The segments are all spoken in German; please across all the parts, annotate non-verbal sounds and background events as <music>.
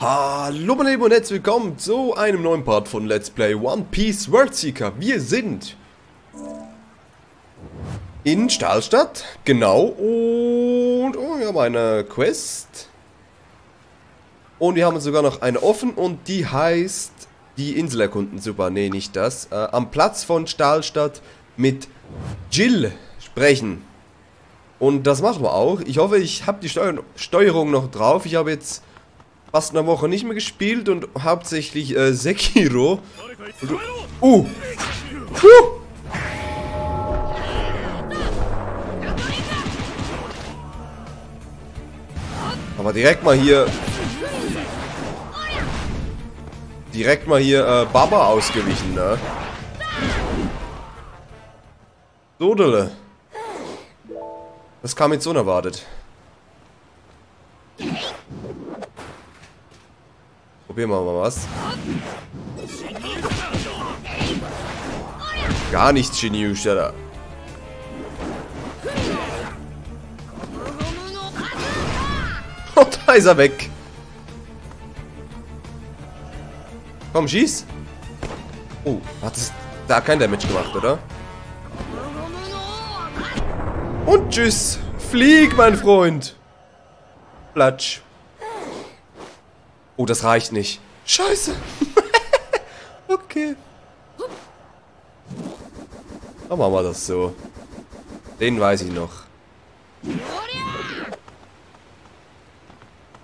Hallo meine Lieben und herzlich willkommen zu einem neuen Part von Let's Play One Piece Worldseeker. Wir sind in Stahlstadt, genau, und oh, wir haben eine Quest. Und wir haben sogar noch eine offen und die heißt die Insel erkunden. Super, nee, nicht das. Äh, am Platz von Stahlstadt mit Jill sprechen. Und das machen wir auch. Ich hoffe, ich habe die Steuer Steuerung noch drauf. Ich habe jetzt fast eine Woche nicht mehr gespielt und hauptsächlich äh, Sekiro. Uh! Uh! Aber direkt mal hier... Direkt mal hier äh, Baba ausgewichen, ne? Dodele. Das kam jetzt unerwartet. Probieren wir mal was. Gar nichts Genie, Alter. Und <laughs> da ist er weg. Komm, schieß. Oh, hat es da kein Damage gemacht, oder? Und tschüss. Flieg, mein Freund. Platsch. Oh, das reicht nicht. Scheiße. <laughs> okay. Dann machen wir das so. Den weiß ich noch.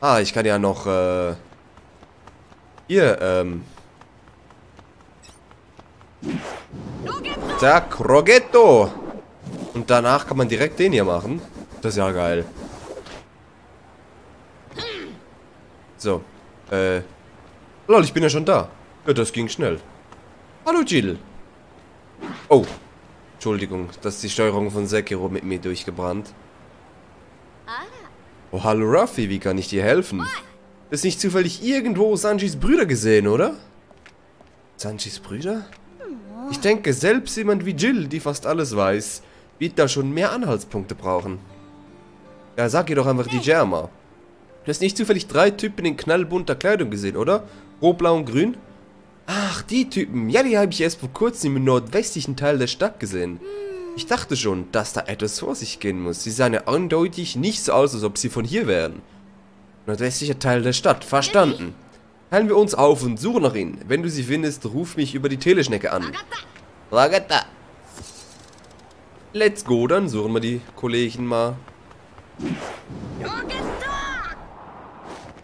Ah, ich kann ja noch, äh... Hier, ähm... Zack, Rogetto! Und danach kann man direkt den hier machen. Das ist ja geil. So. Äh. Lol, ich bin ja schon da. Ja, das ging schnell. Hallo, Jill. Oh. Entschuldigung, das ist die Steuerung von Sekiro mit mir durchgebrannt. Oh, hallo Ruffy, wie kann ich dir helfen? Ist nicht zufällig irgendwo Sanjis Brüder gesehen, oder? Sanjis Brüder? Ich denke, selbst jemand wie Jill, die fast alles weiß, wird da schon mehr Anhaltspunkte brauchen. Ja, sag ihr doch einfach die Germa. Du hast nicht zufällig drei Typen in knallbunter Kleidung gesehen, oder? Rot, blau und grün? Ach, die Typen. Ja, die habe ich erst vor kurzem im nordwestlichen Teil der Stadt gesehen. Ich dachte schon, dass da etwas vor sich gehen muss. Sie sahen ja eindeutig nicht so aus, als ob sie von hier wären. Nordwestlicher Teil der Stadt. Verstanden. <laughs> Teilen wir uns auf und suchen nach ihnen. Wenn du sie findest, ruf mich über die Teleschnecke an. Ragata. Let's go, dann suchen wir die Kollegen mal.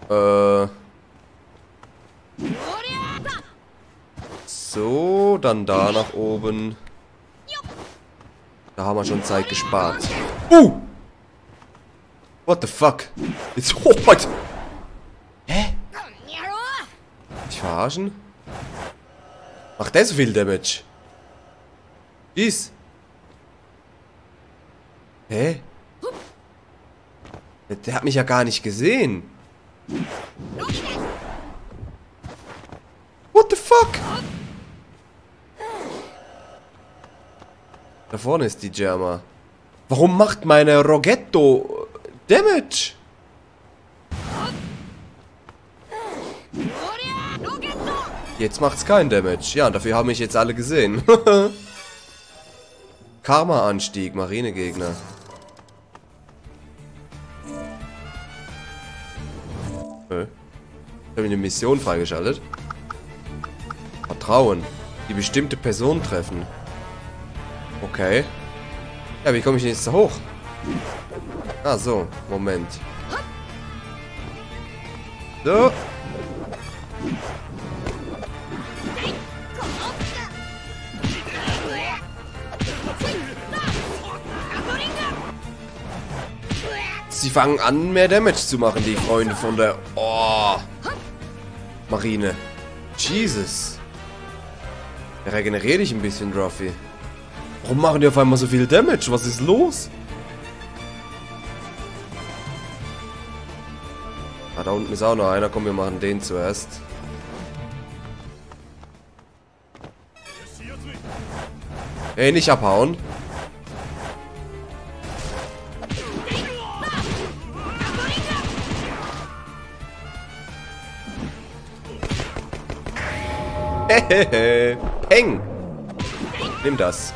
Äh. So, dann da nach oben. Da haben wir schon Zeit gespart. Uh! What the fuck? Jetzt, oh, what? Hä? Ich verarschen? Macht der so viel Damage? Dies. Hä? Der hat mich ja gar nicht gesehen. What the fuck? Da vorne ist die Germa. Warum macht meine Rogetto Damage? Jetzt macht's keinen Damage. Ja, dafür haben mich jetzt alle gesehen. <laughs> Karma-Anstieg, Marinegegner. Ich habe eine Mission freigeschaltet. Vertrauen. Die bestimmte Person treffen. Okay. Ja, wie komme ich denn jetzt da hoch? Ah, so. Moment. So. Sie fangen an, mehr Damage zu machen, die Freunde von der... Oh. Marine. Jesus. Regeneriere dich ein bisschen, Ruffy. Warum machen die auf einmal so viel Damage? Was ist los? Ah, da unten ist auch noch einer. Komm, wir machen den zuerst. Ey, nicht abhauen. <laughs> Peng. Nimm das.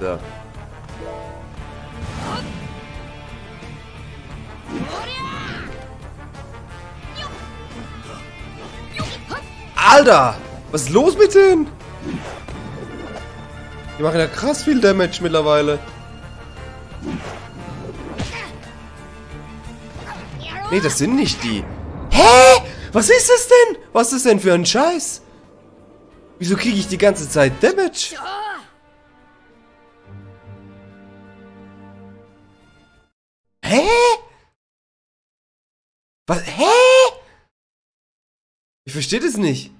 So. Alter! Was ist los mit denen? Die machen ja krass viel Damage mittlerweile. Nee, das sind nicht die. Hä? Was ist das denn? Was ist denn für ein Scheiß? Wieso kriege ich die ganze Zeit Damage? Hä? Was? Hä? Ich verstehe das nicht.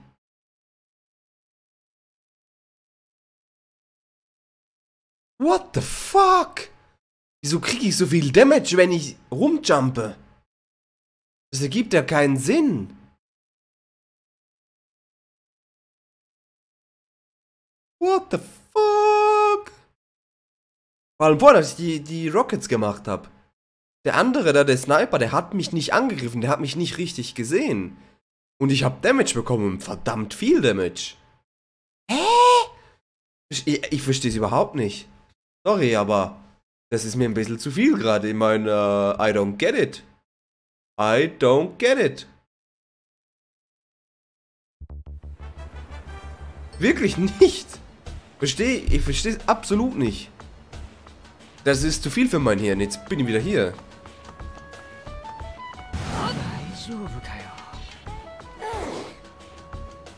What the fuck? Wieso kriege ich so viel Damage, wenn ich rumjumpe? Das ergibt ja keinen Sinn. What the fuck? Vor allem vorhin, als ich die, die Rockets gemacht habe. Der andere da, der Sniper, der hat mich nicht angegriffen, der hat mich nicht richtig gesehen. Und ich habe Damage bekommen, verdammt viel Damage. Hä? Ich, ich, verstehe es überhaupt nicht. Sorry, aber das ist mir ein bisschen zu viel gerade. Ich meine, uh, I don't get it. I don't get it. Wirklich nicht. Verstehe, ich verstehe es absolut nicht. Das ist zu viel für mein Hirn. Jetzt bin ich wieder hier.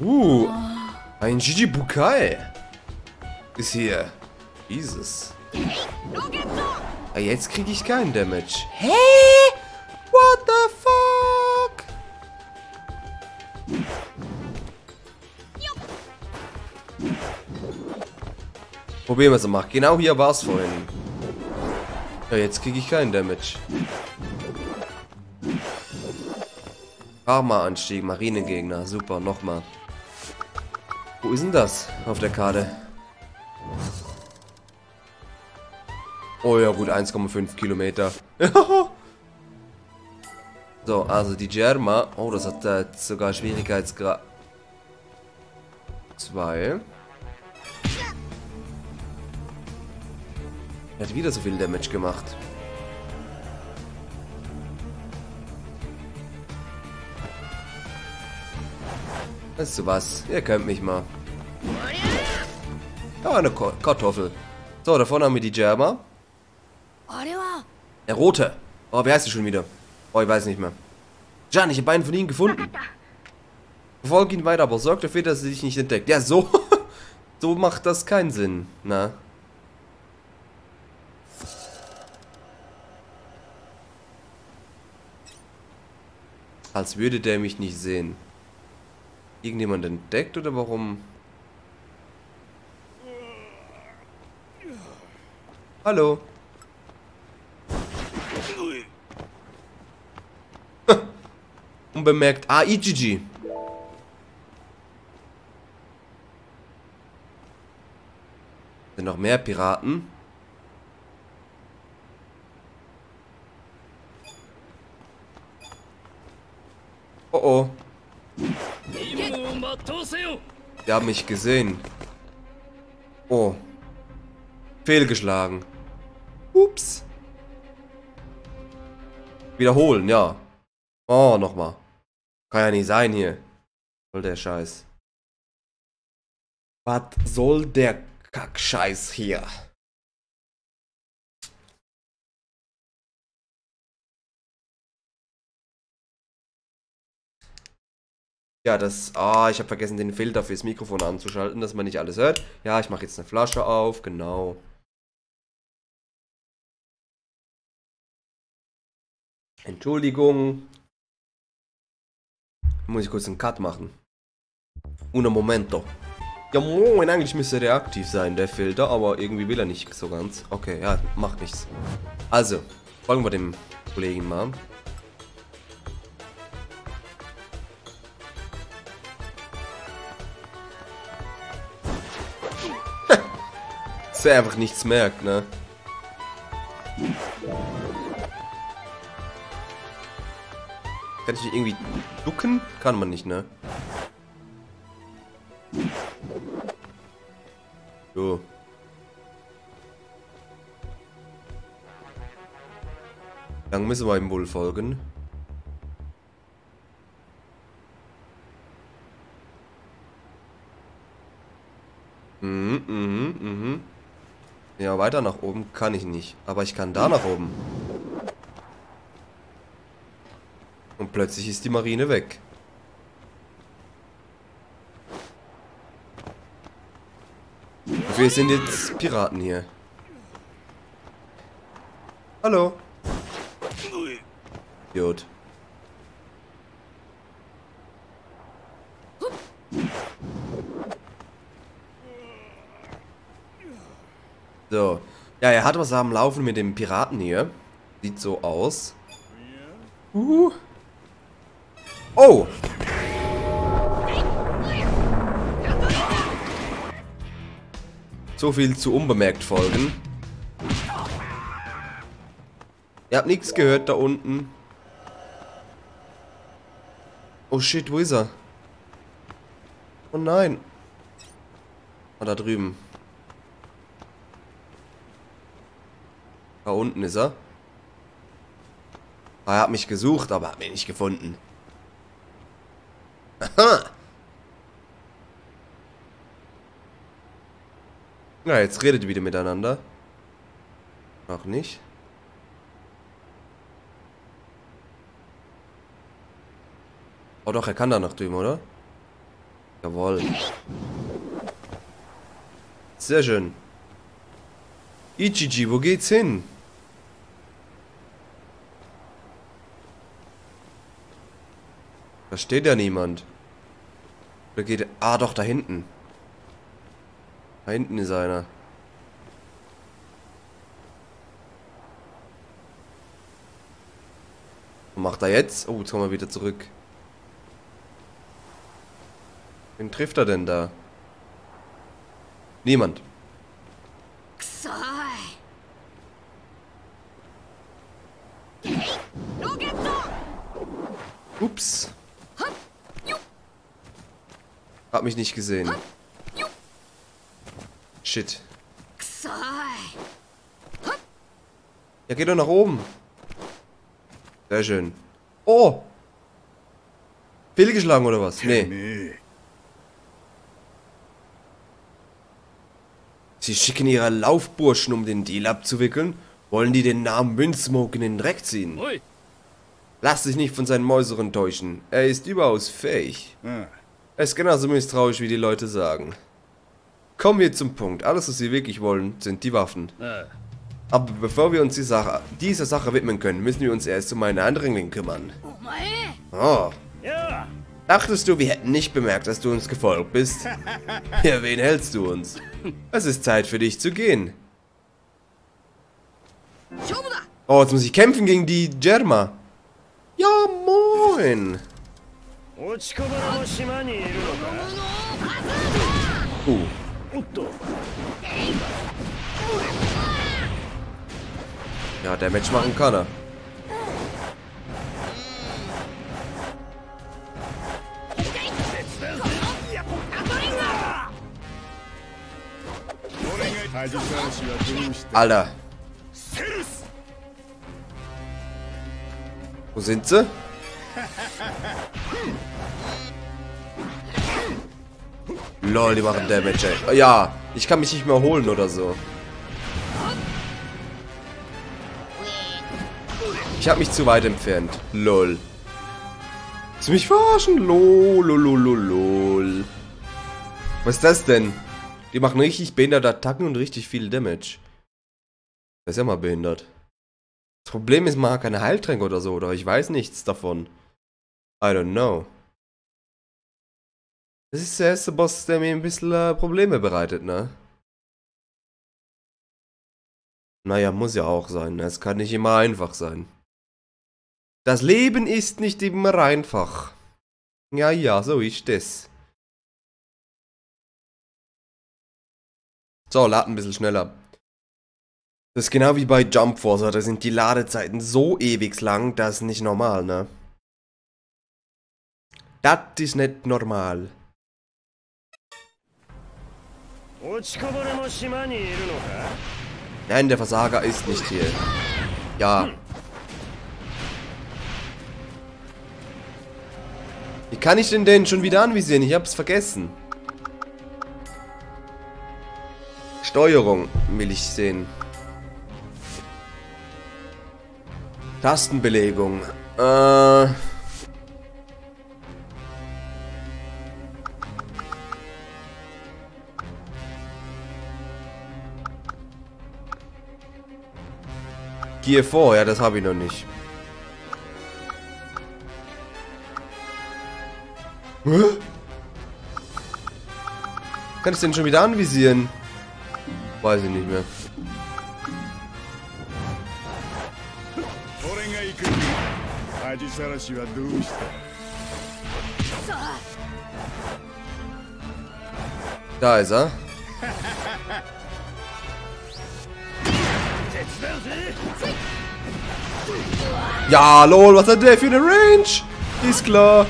Uh, ein Gigi Bukai ist hier. Jesus. Ah, jetzt kriege ich keinen Damage. Hä? Probieren wir es mal. Genau hier war es vorhin. Ja, jetzt kriege ich keinen Damage. Karma-Anstieg, Marinegegner. Super, nochmal. Wo ist denn das auf der Karte? Oh ja, gut, 1,5 Kilometer. <laughs> so, also die Germa. Oh, das hat äh, sogar Schwierigkeitsgrad 2. Er hat wieder so viel Damage gemacht. Weißt du was? Ihr könnt mich mal. Ja, eine Kartoffel. So, da vorne haben wir die Germa. Der rote. Oh, wer heißt du schon wieder? Oh, ich weiß nicht mehr. Jan, ich habe einen von ihnen gefunden. Verfolge ihn weiter, aber sorg dafür, dass er dich nicht entdeckt. Ja, so. <laughs> so macht das keinen Sinn. Na. Als würde der mich nicht sehen. Irgendjemand entdeckt oder warum? Hallo. <laughs> Unbemerkt. Ah, IGG. Sind noch mehr Piraten? Oh oh. Die haben mich gesehen. Oh. Fehlgeschlagen. Ups. Wiederholen, ja. Oh, nochmal. Kann ja nicht sein hier. Soll der Scheiß. Was soll der Kackscheiß hier? Ja, das... Ah, ich habe vergessen, den Filter fürs Mikrofon anzuschalten, dass man nicht alles hört. Ja, ich mache jetzt eine Flasche auf, genau. Entschuldigung. Muss ich kurz einen Cut machen. Uno momento. Ja moin, eigentlich müsste der aktiv sein, der Filter, aber irgendwie will er nicht so ganz. Okay, ja, macht nichts. Also, folgen wir dem Kollegen mal. Dass er einfach nichts merkt, ne? Kann ich irgendwie ducken? Kann man nicht, ne? So. Lang müssen wir ihm wohl folgen. Weiter nach oben kann ich nicht. Aber ich kann da nach oben. Und plötzlich ist die Marine weg. Und wir sind jetzt Piraten hier. Hallo. Idiot. So. Ja, er hat was am Laufen mit dem Piraten hier. Sieht so aus. Uh. Oh! So viel zu unbemerkt folgen. Ihr habt nichts gehört da unten. Oh shit, wo ist er? Oh nein. Oh, da drüben. Da unten ist er. Er hat mich gesucht, aber hat mich nicht gefunden. Aha. Na, jetzt redet ihr wieder miteinander. Noch nicht. Oh doch, er kann da noch drüben, oder? Jawohl. Sehr schön. Ichiji, wo geht's hin? Da steht ja niemand. Da geht... Ah, doch, da hinten. Da hinten ist einer. Was macht er jetzt? Oh, jetzt kommen wir wieder zurück. Wen trifft er denn da? Niemand. Ups. Hab mich nicht gesehen. Shit. Ja, geh doch nach oben. Sehr schön. Oh! Fehlgeschlagen oder was? Nee. Sie schicken ihre Laufburschen, um den Deal abzuwickeln. Wollen die den Namen Windsmoke in den Dreck ziehen? Lass dich nicht von seinen Mäuseren täuschen. Er ist überaus fähig. Er ist genauso misstrauisch, wie die Leute sagen. Kommen wir zum Punkt. Alles, was sie wirklich wollen, sind die Waffen. Aber bevor wir uns die Sache, dieser Sache widmen können, müssen wir uns erst um einen Eindringling kümmern. Oh. Dachtest du, wir hätten nicht bemerkt, dass du uns gefolgt bist? <laughs> Ja, wen hältst du uns? Es ist Zeit für dich zu gehen. Oh, jetzt muss ich kämpfen gegen die Germa. Ja, moin. Uh. Ja, Damage machen kann er. Alter. Wo sind sie? Lol, die machen Damage, ey. Ja, ich kann mich nicht mehr holen oder so. Ich habe mich zu weit entfernt. Lol. Willst du mich verarschen? Lol, lol, lol, lol. Was ist das denn? Die machen richtig behinderte Attacken und richtig viel Damage. Das ist ja mal behindert. Das Problem ist, man hat keine Heiltränke oder so, oder ich weiß nichts davon. I don't know. Das ist der erste Boss, der mir ein bisschen äh, Probleme bereitet, ne? Naja, muss ja auch sein. Ne? Es kann nicht immer einfach sein. Das Leben ist nicht immer einfach. Ja, ja, so ist es. So, lad ein bisschen schneller. Das ist genau wie bei Jump Force, da sind die Ladezeiten so ewig lang, das ist nicht normal, ne? Das ist nicht normal. 落ちこぼれも島にいるのか Nein, der Versager ist nicht hier. Ja. Wie kann ich denn den schon wieder anvisieren? Ich hab's vergessen. Steuerung will ich sehen. Tastenbelegung. Äh... Gear 4, ja, das habe ich noch nicht. Hä? Kann ich den schon wieder anvisieren? Weiß ich nicht mehr. 俺が行く恥さらしはどうした Da ist er. Ja, lol, was hat der für eine Range? Ist klar.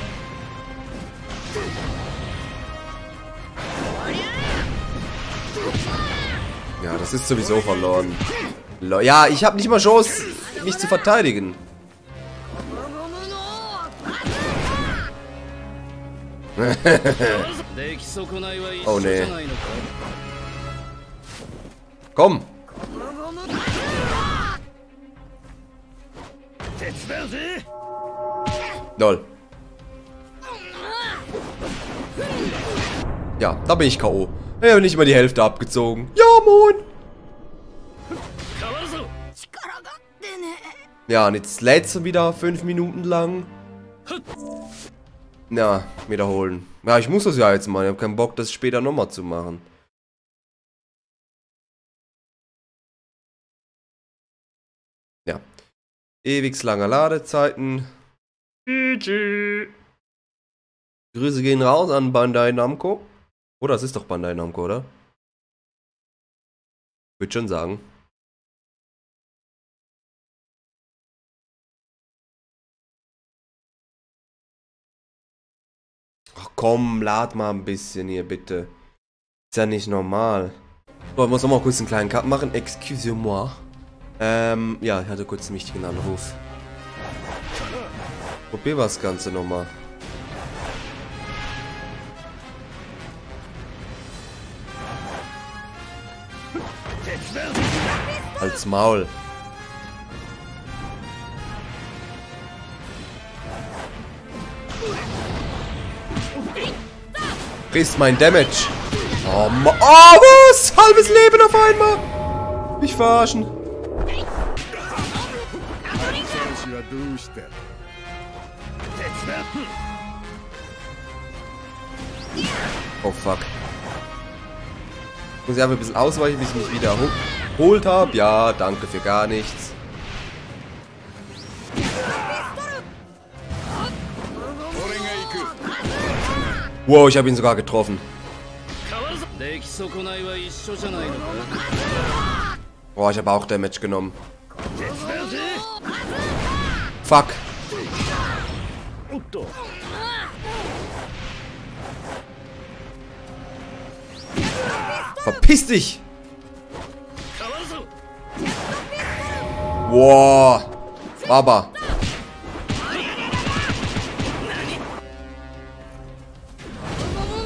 Ja, das ist sowieso verloren. Lo ja, ich habe nicht mal Chance, mich zu verteidigen. <laughs> oh nee. Komm! Lol. Ja, da bin ich K.O. Ich habe nicht mal die Hälfte abgezogen. Ja, moin! Ja, und jetzt lädt es wieder fünf Minuten lang. Ja, wiederholen. Ja, ich muss das ja jetzt mal. Ich habe keinen Bock, das später nochmal zu machen. Ja. Ewig lange Ladezeiten. GG. Grüße gehen raus an Bandai Namco. Oder es ist doch Bandai Namco, oder? Würde schon sagen. Komm, lad mal ein bisschen hier, bitte. Ist ja nicht normal. So, ich muss noch mal kurz einen kleinen Cut machen. Excusez-moi. Ähm, ja, ich hatte kurz einen wichtigen Anruf. Probier wir das Ganze nochmal. Als Maul. Frisst mein Damage. Oh, Ma oh, was? Halbes Leben auf einmal. Mich verarschen. Oh, fuck. Muss ich einfach ein bisschen ausweichen, bis ich mich wieder erholt habe. Ja, danke für gar nichts. Wow, ich habe ihn sogar getroffen. Boah, ich habe auch Damage genommen. Fuck. Verpiss dich! Wow. Baba.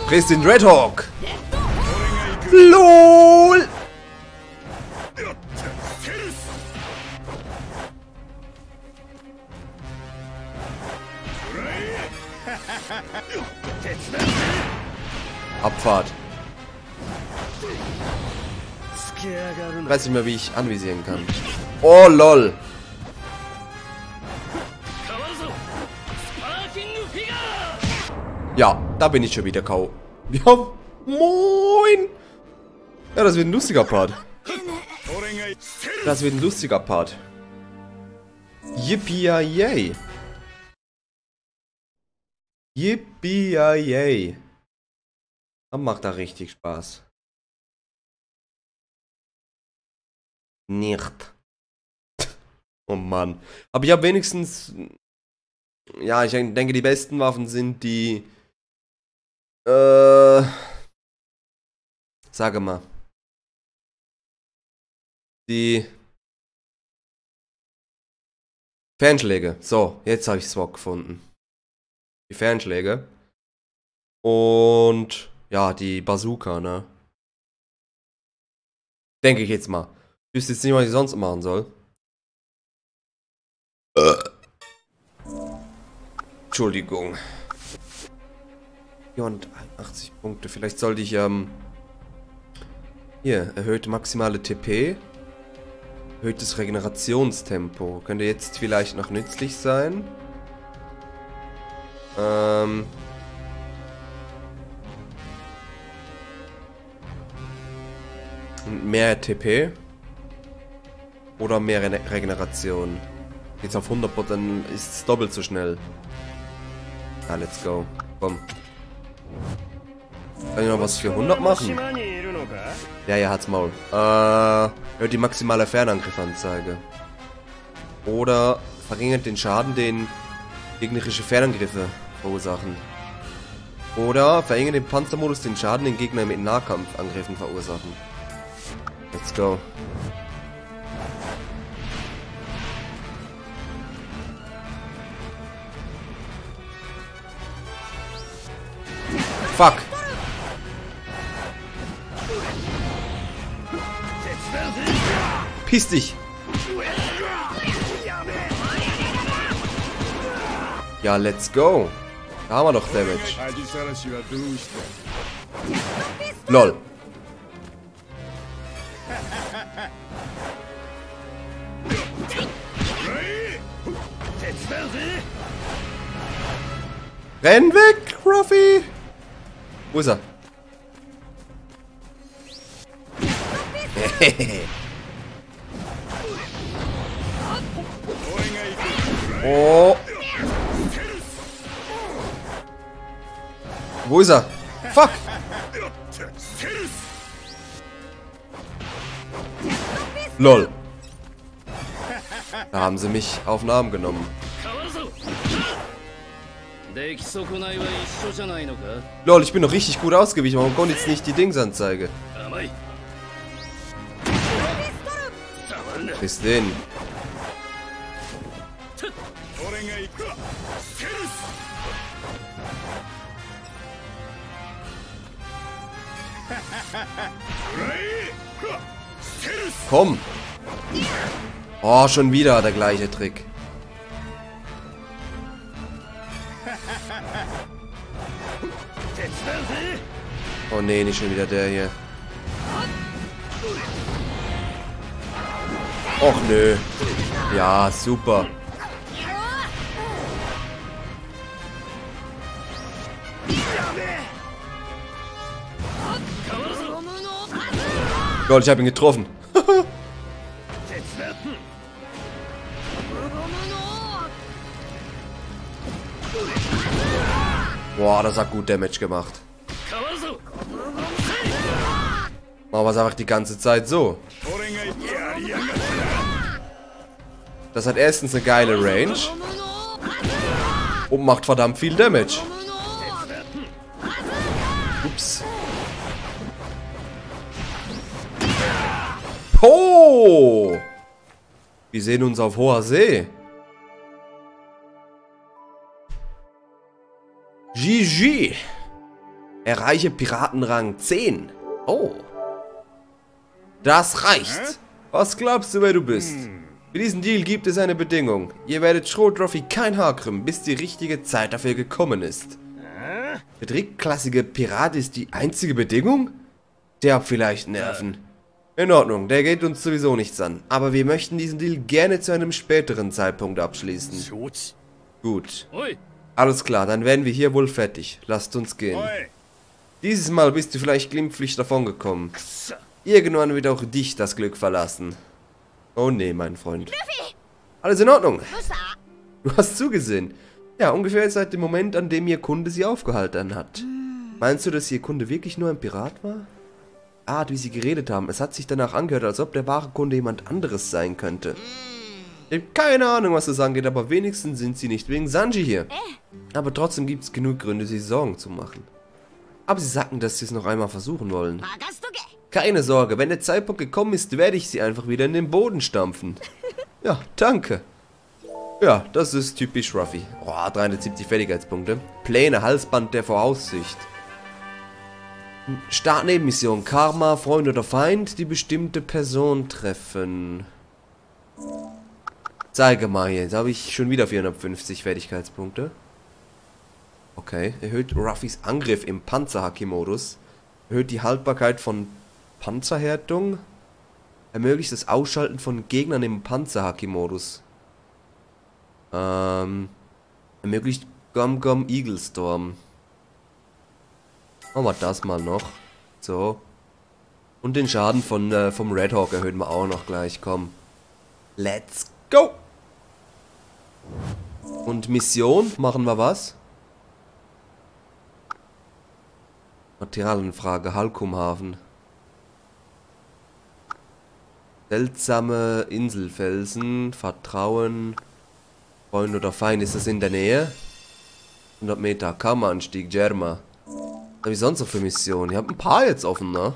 Frisst den Redhawk. LOL. Abfahrt. Ich weiß nicht mehr, wie ich anvisieren kann. Oh, lol. Ja. Da bin ich schon wieder K.O. Ja, moin! Ja, das wird ein lustiger Part. Das wird ein lustiger Part. Yippie-yay! Yippie-yay! Dann macht da richtig Spaß. Nicht. <laughs> Oh Mann. Aber ich habe wenigstens... Ja, ich denke, die besten Waffen sind die äh. Sage mal. Die. Fernschläge. So, jetzt habe ich Wort gefunden. Die Fernschläge. Und ja, die Bazooka, ne? Denke ich jetzt mal. Ich wüsste jetzt nicht, was ich sonst machen soll. Entschuldigung. 480 Punkte. Vielleicht sollte ich, ähm... Hier, erhöhte maximale TP. Erhöhtes Regenerationstempo. Könnte jetzt vielleicht noch nützlich sein. Ähm... Mehr TP. Oder mehr Re Regeneration. Jetzt auf 100%, dann ist es doppelt so schnell. Ah, let's go. Komm. Kann ich noch was für 100 machen? Ja, ja, hat's Maul. Äh, hört die maximale Fernangriffanzeige. Oder verringert den Schaden, den gegnerische Fernangriffe verursachen. Oder verringert den Panzermodus den Schaden, den Gegner mit Nahkampfangriffen verursachen. Let's go. Fuck. Piss dich. Ja, let's go. Da haben wir doch Damage. Lol. Renn weg, Ruffy! Wo ist er? <laughs> oh. Wo ist er? Fuck! LOL. Da haben sie mich auf den Arm genommen. Lol, ich bin noch richtig gut ausgewichen. Warum kommt jetzt nicht die Dingsanzeige? Bis denn. Komm. Oh, schon wieder der gleiche Trick. Oh nee, nicht schon wieder der hier. Och nö. Ja, super. Gott, ich hab ihn getroffen. <laughs> Boah, das hat gut Damage gemacht. Machen wir es einfach die ganze Zeit so. Das hat erstens eine geile Range. Und macht verdammt viel Damage. Ups. Oh! Wir sehen uns auf hoher See. GG. Erreiche Piratenrang 10. Oh. Das reicht. Was glaubst du, wer du bist? Für diesen Deal gibt es eine Bedingung. Ihr werdet Schrotroffi kein Haar krümmen, bis die richtige Zeit dafür gekommen ist. Der drittklassige Pirat ist die einzige Bedingung? Der hat vielleicht Nerven. In Ordnung, der geht uns sowieso nichts an. Aber wir möchten diesen Deal gerne zu einem späteren Zeitpunkt abschließen. Gut. Alles klar, dann werden wir hier wohl fertig. Lasst uns gehen. Dieses Mal bist du vielleicht glimpflich davongekommen. Irgendwann wird auch dich das Glück verlassen. Oh nee, mein Freund. Alles in Ordnung. Du hast zugesehen. Ja, ungefähr seit dem Moment, an dem ihr Kunde sie aufgehalten hat. Meinst du, dass ihr Kunde wirklich nur ein Pirat war? Art, wie sie geredet haben, es hat sich danach angehört, als ob der wahre Kunde jemand anderes sein könnte. Ich habe keine Ahnung, was das angeht, aber wenigstens sind sie nicht wegen Sanji hier. Aber trotzdem gibt es genug Gründe, sich Sorgen zu machen. Aber sie sagten, dass sie es noch einmal versuchen wollen. Keine Sorge, wenn der Zeitpunkt gekommen ist, werde ich sie einfach wieder in den Boden stampfen. Ja, danke. Ja, das ist typisch Ruffy. Oh, 370 Fertigkeitspunkte. Pläne, Halsband der Voraussicht. Startnebenmission. Karma, Freund oder Feind, die bestimmte Person treffen. Zeige mal hier. Jetzt habe ich schon wieder 450 Fertigkeitspunkte. Okay. Erhöht Ruffys Angriff im Panzerhacki-Modus. Erhöht die Haltbarkeit von Panzerhärtung. Ermöglicht das Ausschalten von Gegnern im Panzerhaki-Modus. Ähm. Ermöglicht Gum Gum Eagle Storm. Machen wir das mal noch. So. Und den Schaden von, äh, vom Red Hawk erhöhen wir auch noch gleich. Komm. Let's go! Und Mission, machen wir was? Materialanfrage, Halkumhafen. Seltsame Inselfelsen, Vertrauen, Freund oder Feind, ist das in der Nähe? 100 Meter, Kammeranstieg, Germa. Was habe ich sonst noch für Missionen? Ich habe ein paar jetzt offen, ne?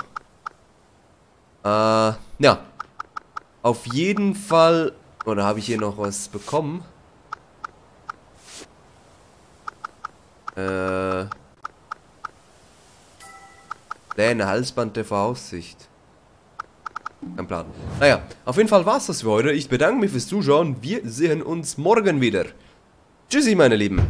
Äh, ja. Auf jeden Fall... Oder habe ich hier noch was bekommen? Äh... Pläne, Halsband der Voraussicht. Kein Plan. Naja, auf jeden Fall war's das für heute. Ich bedanke mich fürs Zuschauen. Wir sehen uns morgen wieder. Tschüssi, meine Lieben.